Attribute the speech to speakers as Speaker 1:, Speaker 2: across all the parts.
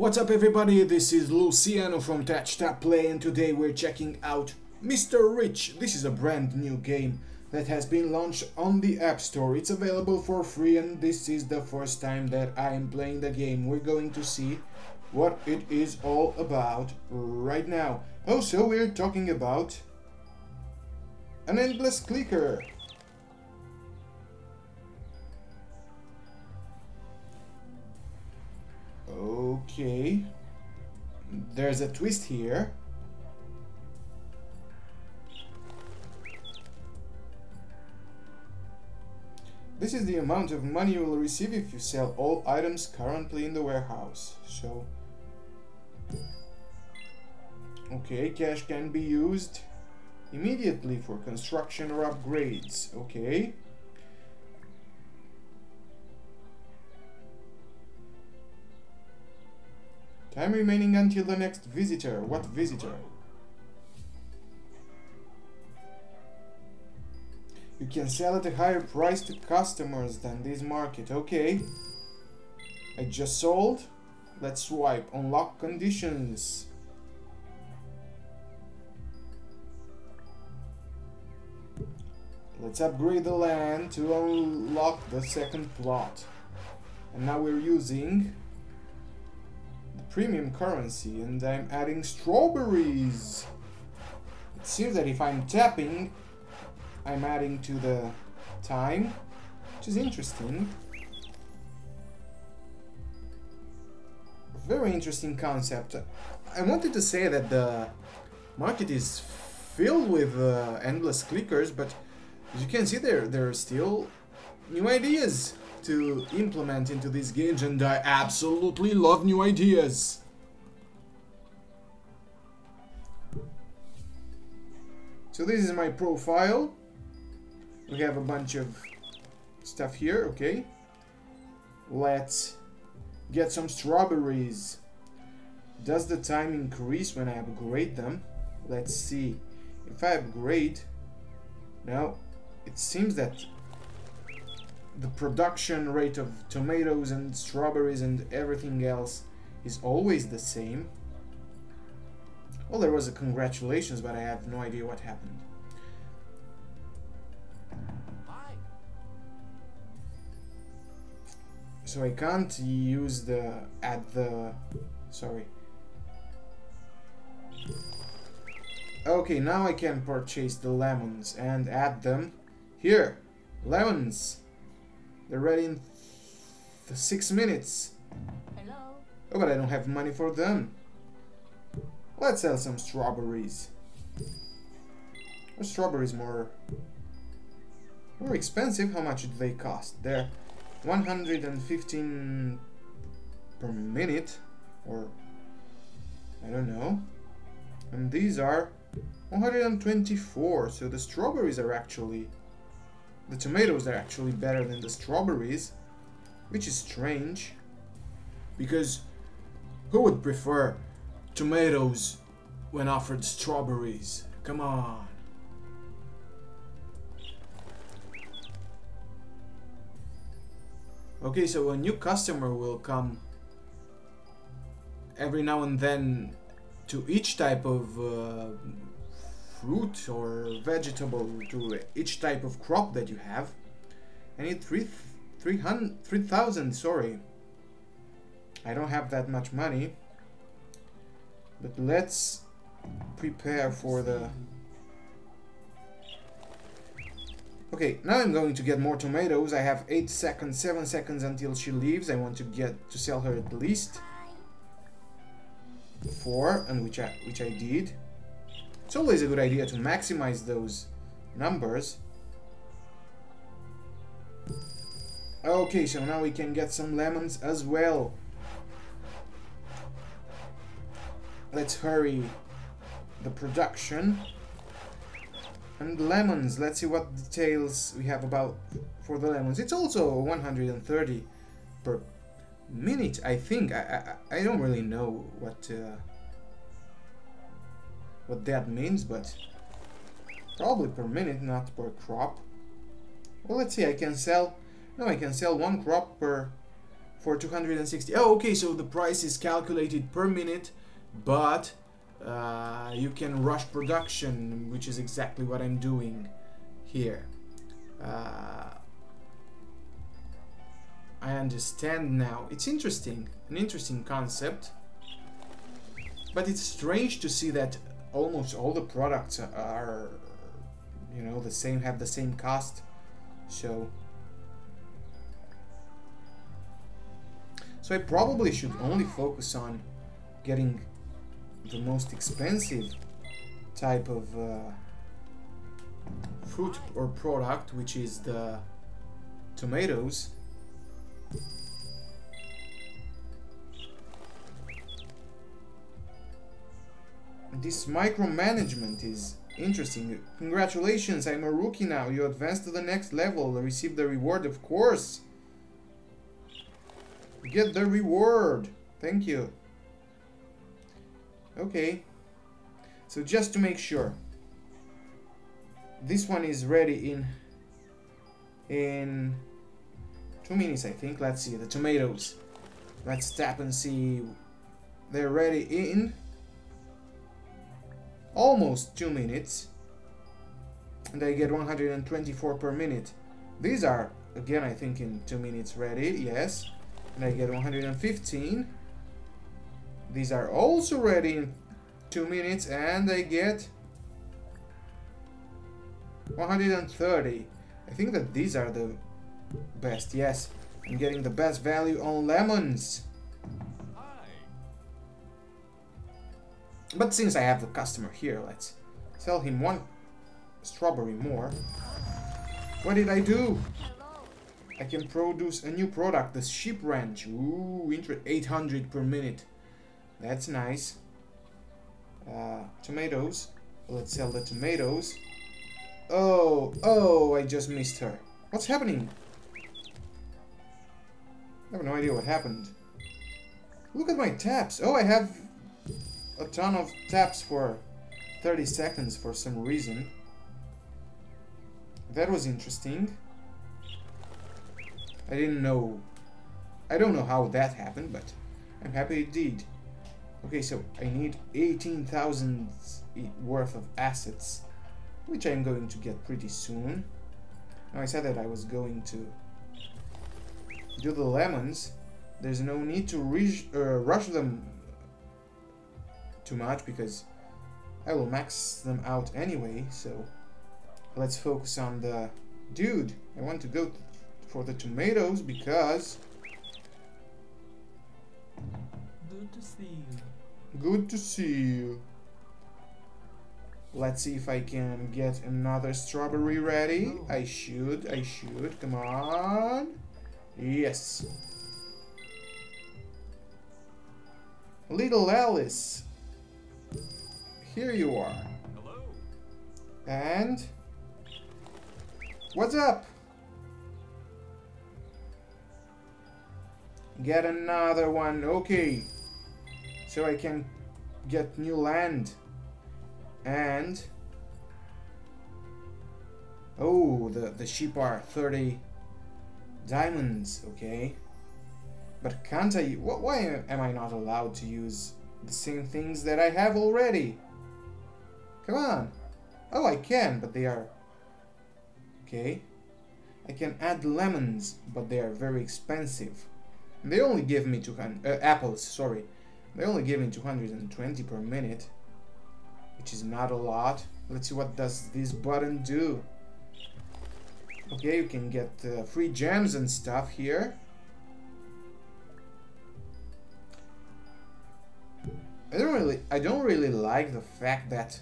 Speaker 1: What's up everybody, this is Luciano from Touch Tap Play and today we're checking out Mr. Rich. This is a brand new game that has been launched on the App Store. It's available for free and this is the first time that I am playing the game. We're going to see what it is all about right now. Also, we're talking about an endless clicker. Okay. There's a twist here. This is the amount of money you will receive if you sell all items currently in the warehouse. So... Okay, cash can be used immediately for construction or upgrades. Okay. Time remaining until the next visitor. What visitor? You can sell at a higher price to customers than this market. Okay. I just sold. Let's swipe. Unlock conditions. Let's upgrade the land to unlock the second plot. And now we're using premium currency and I'm adding strawberries. It seems that if I'm tapping, I'm adding to the time, which is interesting. Very interesting concept. I wanted to say that the market is filled with uh, endless clickers, but as you can see there, there are still new ideas to implement into these games and I absolutely love new ideas. So this is my profile. We have a bunch of stuff here, okay. Let's get some strawberries. Does the time increase when I upgrade them? Let's see. If I upgrade, now it seems that the production rate of tomatoes and strawberries and everything else is always the same. Well, there was a congratulations, but I have no idea what happened. So I can't use the add the sorry. Okay, now I can purchase the lemons and add them here. Lemons. They're ready in six minutes. Hello. Oh, but I don't have money for them. Let's sell some strawberries. Are strawberries more more expensive? How much do they cost? They're 115 per minute, or I don't know. And these are 124, so the strawberries are actually the tomatoes are actually better than the strawberries, which is strange. Because who would prefer tomatoes when offered strawberries? Come on. Okay, so a new customer will come every now and then to each type of uh, fruit or vegetable to each type of crop that you have. I need 3,000, 3, sorry. I don't have that much money. But let's prepare for the... Okay, now I'm going to get more tomatoes. I have 8 seconds, 7 seconds until she leaves. I want to get to sell her at least 4, and which I, which I did. It's always a good idea to maximize those numbers. Okay, so now we can get some lemons as well. Let's hurry the production. And lemons, let's see what details we have about for the lemons. It's also 130 per minute, I think. I, I, I don't really know what... Uh, what that means, but probably per minute, not per crop. Well, let's see, I can sell... No, I can sell one crop per for 260. Oh, okay, so the price is calculated per minute, but uh, you can rush production, which is exactly what I'm doing here. Uh, I understand now. It's interesting, an interesting concept. But it's strange to see that almost all the products are, you know, the same, have the same cost. So, so I probably should only focus on getting the most expensive type of uh, fruit or product, which is the tomatoes. This micromanagement is interesting. Congratulations, I'm a rookie now. You advanced to the next level. Receive the reward, of course. Get the reward. Thank you. Okay. So just to make sure. This one is ready in in two minutes, I think. Let's see. The tomatoes. Let's tap and see. They're ready in almost 2 minutes and I get 124 per minute. These are again I think in 2 minutes ready yes. And I get 115 these are also ready in 2 minutes and I get 130 I think that these are the best yes. I'm getting the best value on lemons But since I have the customer here, let's sell him one strawberry more. What did I do? I can produce a new product, the sheep ranch. Ooh, 800 per minute. That's nice. Uh, tomatoes. Let's sell the tomatoes. Oh, oh, I just missed her. What's happening? I have no idea what happened. Look at my taps. Oh, I have a ton of taps for 30 seconds for some reason. That was interesting. I didn't know... I don't know how that happened, but I'm happy it did. Okay, so I need 18,000 worth of assets, which I'm going to get pretty soon. Now I said that I was going to do the lemons. There's no need to uh, rush them too much because I will max them out anyway, so let's focus on the dude. I want to go for the tomatoes because
Speaker 2: good to see you.
Speaker 1: Good to see you. Let's see if I can get another strawberry ready. Oh. I should, I should. Come on. Yes. Little Alice here you are.
Speaker 2: Hello.
Speaker 1: And what's up? Get another one. Okay. So I can get new land. And Oh, the, the sheep are 30 diamonds, okay. But can't I... Why am I not allowed to use the same things that I have already? Come on. Oh, I can, but they are... Okay. I can add lemons, but they are very expensive. They only give me 200... Uh, apples, sorry. They only give me 220 per minute. Which is not a lot. Let's see what does this button do. Okay, you can get uh, free gems and stuff here. I don't really I don't really like the fact that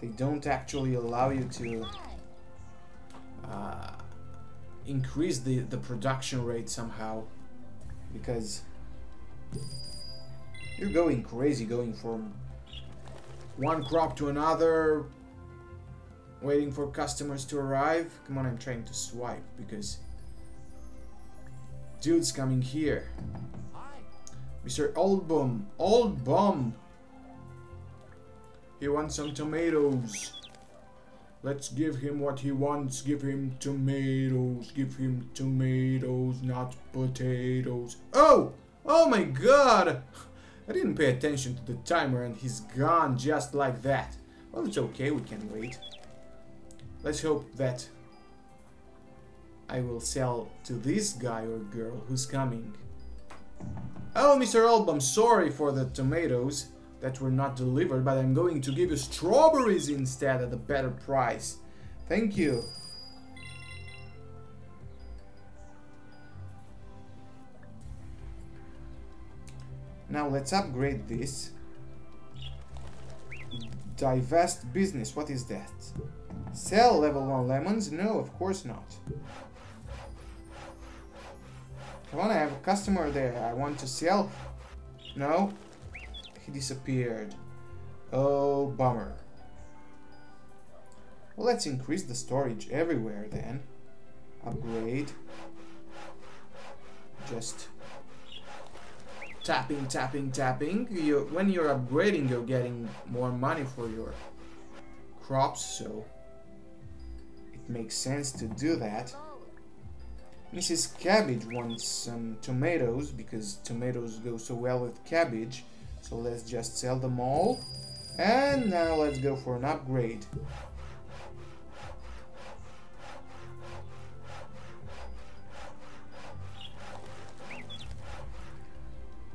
Speaker 1: they don't actually allow you to uh, increase the, the production rate somehow because you're going crazy going from one crop to another waiting for customers to arrive. Come on I'm trying to swipe because dude's coming here. Mr. Old Bum Old Bum you wants some tomatoes? Let's give him what he wants. Give him tomatoes. Give him tomatoes, not potatoes. Oh! Oh my god! I didn't pay attention to the timer and he's gone just like that. Well, it's okay, we can wait. Let's hope that I will sell to this guy or girl who's coming. Oh, Mr. Album, sorry for the tomatoes that were not delivered, but I'm going to give you strawberries instead at a better price. Thank you. Now let's upgrade this. Divest business, what is that? Sell level 1 lemons? No, of course not. I want to have a customer there. I want to sell. No. He disappeared. Oh, bummer. Well, let's increase the storage everywhere then. Upgrade. Just tapping, tapping, tapping. You, when you're upgrading, you're getting more money for your crops, so it makes sense to do that. Mrs. Cabbage wants some tomatoes because tomatoes go so well with cabbage. So let's just sell them all. And now let's go for an upgrade.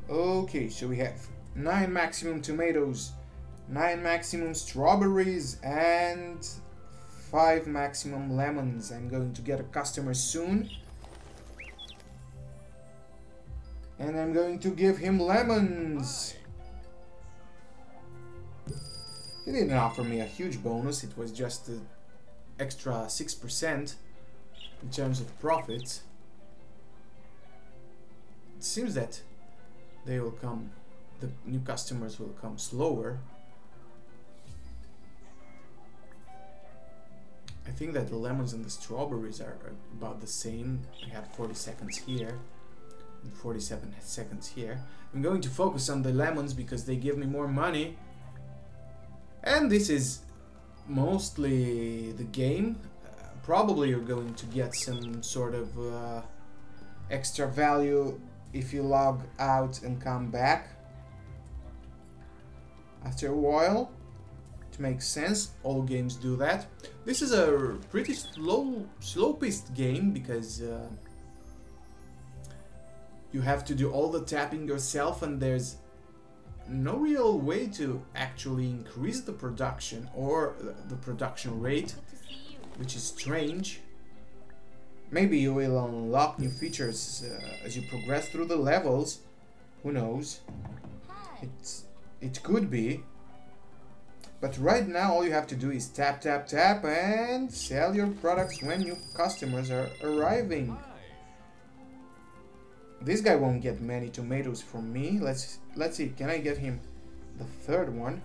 Speaker 1: Okay, so we have 9 maximum tomatoes, 9 maximum strawberries, and 5 maximum lemons. I'm going to get a customer soon. And I'm going to give him lemons. He didn't offer me a huge bonus, it was just an extra 6% in terms of profits. It seems that they will come, the new customers will come slower. I think that the lemons and the strawberries are about the same. I have 40 seconds here. 47 seconds here. I'm going to focus on the lemons because they give me more money. And this is mostly the game. Uh, probably you're going to get some sort of uh, extra value if you log out and come back after a while. It makes sense, all games do that. This is a pretty slow, slow-paced game because uh, you have to do all the tapping yourself and there's no real way to actually increase the production or the production rate which is strange. Maybe you will unlock new features uh, as you progress through the levels. Who knows? It's it could be. But right now all you have to do is tap tap tap and sell your products when new customers are arriving this guy won't get many tomatoes from me. Let's let's see. Can I get him the third one?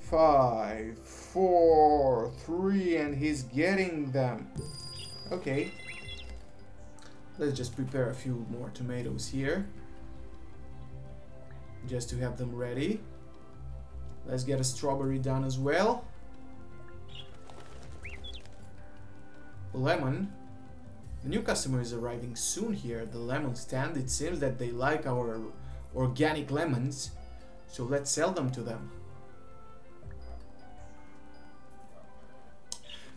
Speaker 1: Five, four, three, and he's getting them. Okay. Let's just prepare a few more tomatoes here. Just to have them ready. Let's get a strawberry done as well. Lemon. The new customer is arriving soon here at the lemon stand. It seems that they like our organic lemons, so let's sell them to them.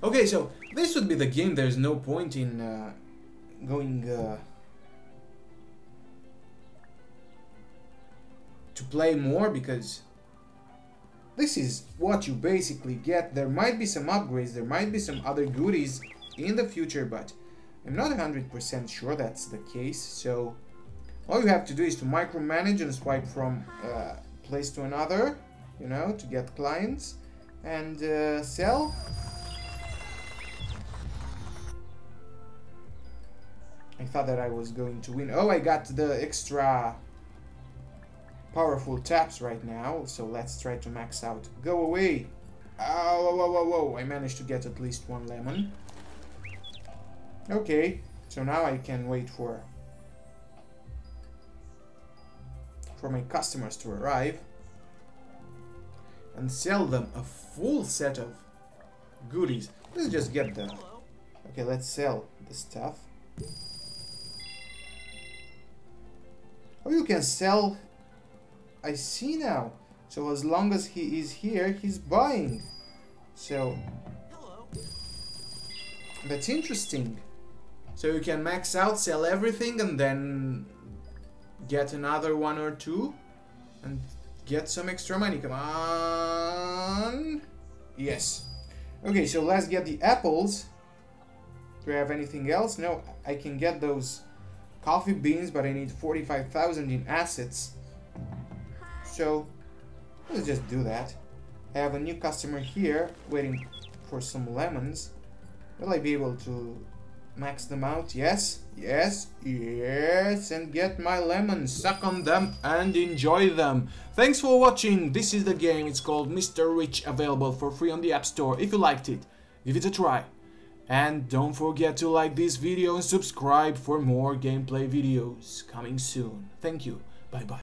Speaker 1: Okay, so this would be the game. There's no point in uh, going uh, to play more because this is what you basically get. There might be some upgrades, there might be some other goodies in the future, but I'm not 100% sure that's the case, so all you have to do is to micromanage and swipe from uh, place to another, you know, to get clients, and uh, sell. I thought that I was going to win. Oh, I got the extra powerful taps right now, so let's try to max out. Go away! Oh, whoa, whoa, whoa, I managed to get at least one lemon. Okay, so now I can wait for for my customers to arrive and sell them a full set of goodies. Let's just get the... Okay, let's sell the stuff. Oh, you can sell... I see now. So as long as he is here, he's buying. So... That's interesting. So you can max out, sell everything, and then get another one or two, and get some extra money. Come on. Yes. Okay, so let's get the apples. Do I have anything else? No, I can get those coffee beans, but I need 45,000 in assets. So, let's just do that. I have a new customer here, waiting for some lemons. Will I be able to max them out? Yes, yes, yes, and get my lemons, suck on them and enjoy them. Thanks for watching, this is the game, it's called Mr. Rich, available for free on the App Store. If you liked it, give it a try. And don't forget to like this video and subscribe for more gameplay videos coming soon. Thank you, bye bye.